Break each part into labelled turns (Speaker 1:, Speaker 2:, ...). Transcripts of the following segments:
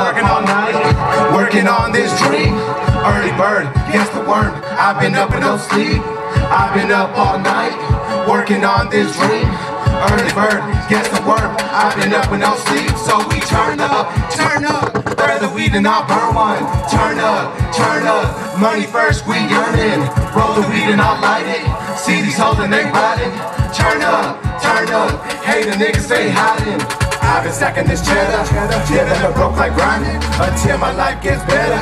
Speaker 1: Working all night, working on this dream. Early bird gets the worm. I've been up and no sleep. I've been up all night, working on this dream. Early bird gets the worm. I've been up and no sleep. So we turn up, turn up. Weed and I'll burn one. Turn up, turn up. Money first, we earning. Roll the weed and I'll light it. See these hoes and they riding. Turn up, turn up. Hey, the niggas stay hiding. I've been stacking this cheddar, living a broke like grinding until my life gets better.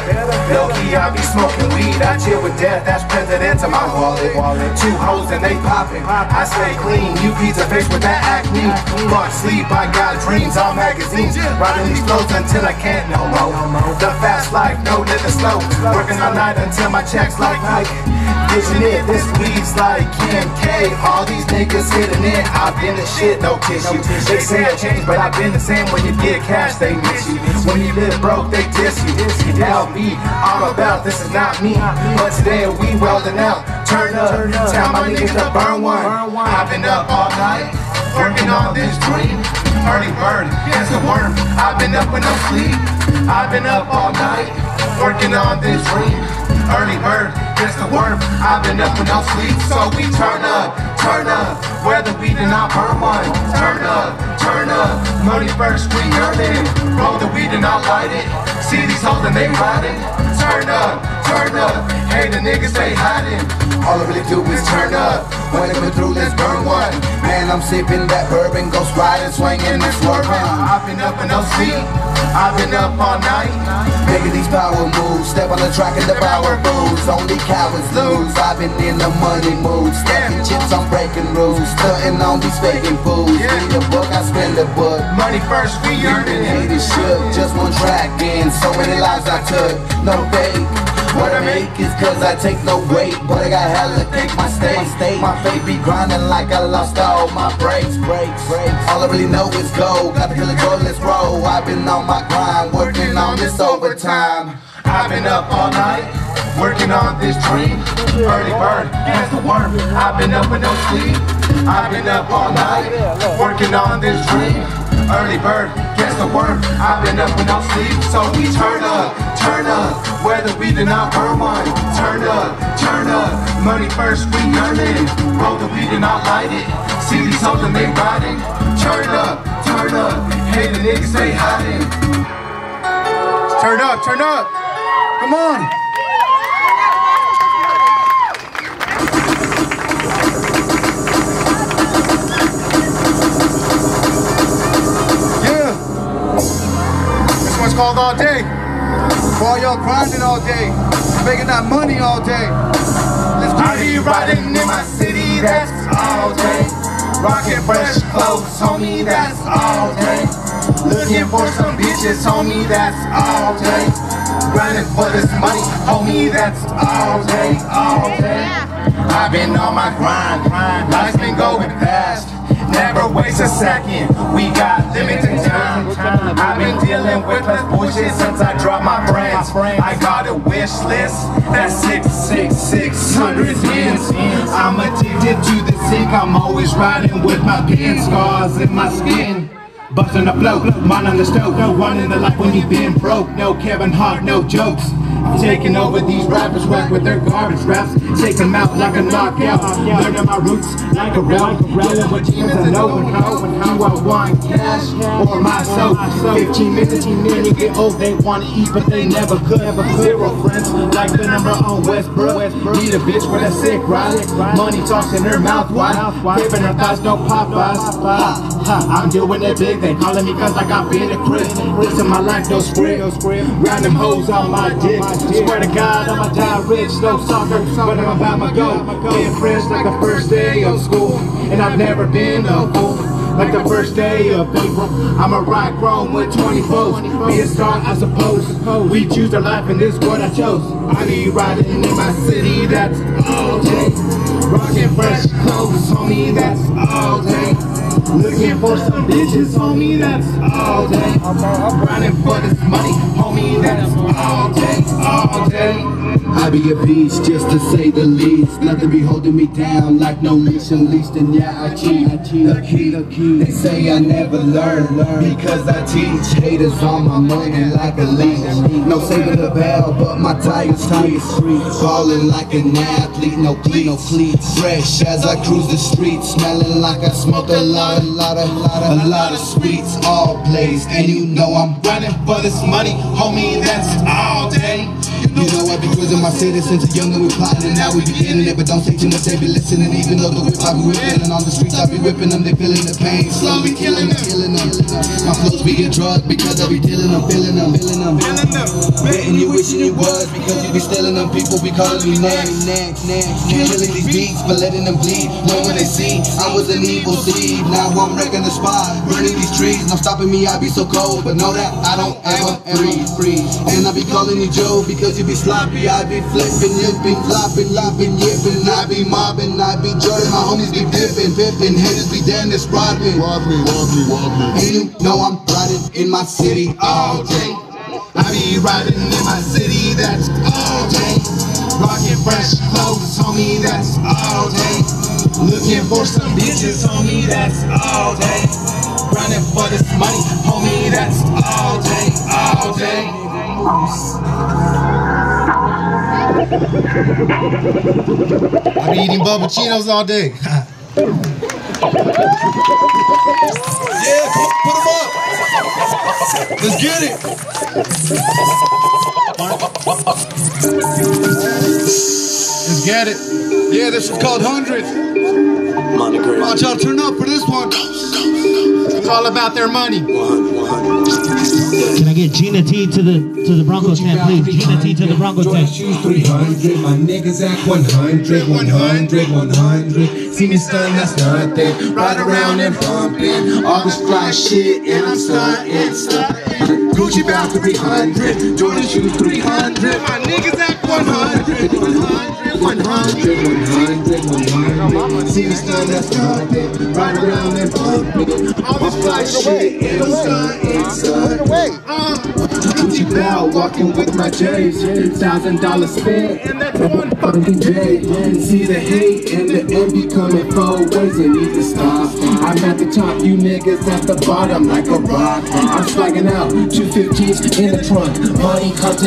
Speaker 1: Low key, I be smoking weed. I chill with death, that's president to my wallet. Two hoes and they popping. I stay clean, you pizza face with that acne. Fuck sleep, I got dreams, all magazines. Riding these flows until I can't no more. The fast life, no living slow. Working all night until my checks like Nike. Vision it, this weed's like Kim K. All these niggas hitting it. I've been the shit, no tissue. They say I changed, but I've been the same. When you get cash, they miss you. When you live broke, they diss you. LB, I'm about, this is not me. But today we welding out. Turn up, tell my niggas to burn one. I've been up all night, working on this dream. Early bird, gets the worm. I've been up with no sleep. I've been up all night, working on this dream. Early bird, gets the worm. I've been up with no sleep, so we turn up, turn up. Where the weed and I burn one. Turn up, turn up. Money first, we earn it. Roll the weed and I light it. See these hoes and they riding. Turn up, turn up. Hey, the niggas they hiding. All I really do is turn up. When went through, let's burn one.
Speaker 2: I'm sipping that bourbon, ghost riding, swinging and swerving.
Speaker 1: I've been up in sleep. I've been up all night.
Speaker 2: Making these power moves, step on the track and the power booze. Only cowards lose. I've been in the money mood, stacking chips, I'm breaking rules, stunting on these faking fools. Read a book, I spend a book.
Speaker 1: Money first, we earning it.
Speaker 2: Shook, just one track in, so many lives I took, no fake. What I make is cause I take no weight, but I got hella cake, my state, my faith be grinding like I lost all my breaks. All I really know is go, got the killer joy, let's roll. I've been on my grind, working on this overtime.
Speaker 1: I've been up all night, working on this dream. Early bird, gets the worm. I've been up with no sleep. I've been up all night, working on this dream. Early bird, gets the worm. I've been up with no sleep, so we turn up, turn up. Whether we do not burn one, turn up, turn up. Money first, we earn it. Roll the weed and I light it. See these hoes they riding. Turn up, turn up. Hey, the niggas they hiding. Turn up, turn up. Come on. All y'all grinding all day, making that money all day. Let's I be riding in my city, that's all day. Rocking fresh clothes, homie, that's all day. Looking for some bitches, homie, that's all day. Grinding for this money, homie, that's all day, all day. I've been on my grind, grind. Life's been going fast. Never waste a second. We got limited time. I've been dealing with this bullshit since I dropped my friends. I got a wish list that's six, six, six hundred ends. I'm addicted to the sick. I'm always riding with my pen scars in my skin. Busting the flow, mine on the stove, no running the life when you been broke. No Kevin Hart, no jokes. Taking over these rappers, whack with their garbage raps. Take them out like a knockout. Learning my roots like a route. Dealing with demons and open how. Do I want cash or myself? soul? 15 minutes, then you get old. They want to eat, but they never could. Zero friends, like the number on Westbrook. Need a bitch with a sick ride. Money talks in her mouth wide. Giving her thighs, no Popeyes. I'm doing it big. They calling me cause I got bit of Chris. This my life, no script. Random hoes on my dick. Swear to God, I'ma die rich, no soccer, but I'm about my go. Getting fresh like the first day of school, and I've never been a fool. Like the first day of April, I'm a rock grown with 20 foes. Be a star, I suppose. We choose our life, and this is what I chose. I be riding in my city, that's all day. Rocking fresh clothes, homie, that's all day. Looking for some bitches, homie, that's all day. I'm grinding for this money, homie, that's all day, all day.
Speaker 2: I be a beast, just to say the least. Nothing be holding me down like no leash unleashed. And yeah, I cheat. I cheat. The key, the key. They say I never learn, learn because I teach. Haters on my money like a leech. No saving the bell, but my tires tight. Falling like an athlete, no cleats. No cleats. Fresh as I cruise the streets, smelling like I smoke a lot, a lot, a lot, a lot of sweets. All blazed, and you know I'm running for this money, homie. That's all day. You know I be cruising my city since a young and we plotting and now we be getting it. But don't say too much, they be listening even though the whip I be whipping And on the streets I be whipping them, they feeling the pain. Slowly killing them, killing them My flows be a drug because I be dealing them, feeling them, feeling them Betting you wishing you was because you be stealing them People be calling me next, next, next Killing these beats. but letting them bleed. Know when they see I was an evil seed. Now I'm wrecking the spot, burning these trees. No stopping me, I be so cold But know that I don't ever freeze, freeze And I be calling you Joe because you be sloppy, I be flipping, yipping, flopping, lopping, yipping. I be mobbing, I be Jordan, my homies be dipping, pipping, haters be damn, Dennis Rodman.
Speaker 3: Rodney, Rodney, Rodney.
Speaker 2: And you know I'm riding in my city all day. I be riding in my city, that's all day. Rocking fresh clothes, homie, that's all day. Looking for some bitches, homie, that's all day. Running for this money, homie, that's all day, all day.
Speaker 4: I be eating bubbachinos all day.
Speaker 3: Yeah, put, put them up. Let's get it.
Speaker 4: Let's get it. Yeah, this is called Hundreds. Watch out, turn up for this one. It's all about their money.
Speaker 5: Can I get Gina T to the to the Bronco tent, please? Gina T to the Bronco
Speaker 1: Jordan shoes 300, my niggas act 100, 100, 100. See me stun, that's nothing. Ride around and bumping, all this fly shit, and I'm stunting, stunting. Gucci bound 300, Jordan shoes 300, my niggas act 100, 100, 100, 100, 100. See me stun, that's nothing. Ride around and bumping, all this fly shit, and I'm stunting, stunting. Gucci belt, walking with my J's, thousand dollars spent, and that's one fucking day. See the hate and the envy coming four ways, it needs to stop. I'm at the top, you niggas at the bottom like a rock. I'm swagging out, two 15s in the trunk, money content.